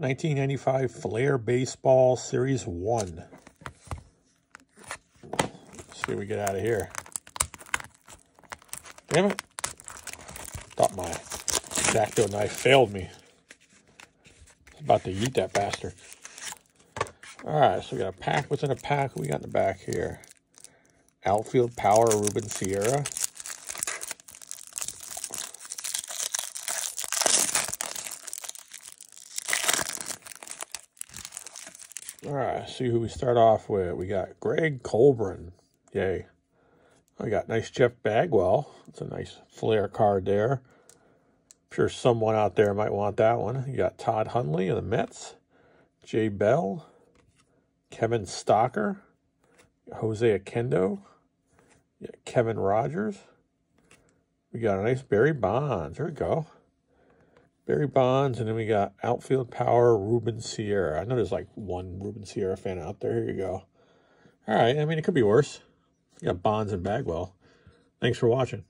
1995 Flair Baseball Series 1. Let's see what we get out of here. Damn it. Thought my X-Acto knife failed me. About to eat that bastard. Alright, so we got a pack within a pack. we got in the back here? Outfield Power Ruben Sierra. All right, see who we start off with. We got Greg Colbrunn. Yay. We got nice Jeff Bagwell. It's a nice Flair card there. I'm sure someone out there might want that one. You got Todd Hundley of the Mets. Jay Bell. Kevin Stocker. Jose. Yeah, Kevin Rogers. We got a nice Barry Bonds. There we go. Barry Bonds, and then we got outfield power Ruben Sierra. I know there's like one Ruben Sierra fan out there. Here you go. All right, I mean, it could be worse. You got Bonds and Bagwell. Thanks for watching.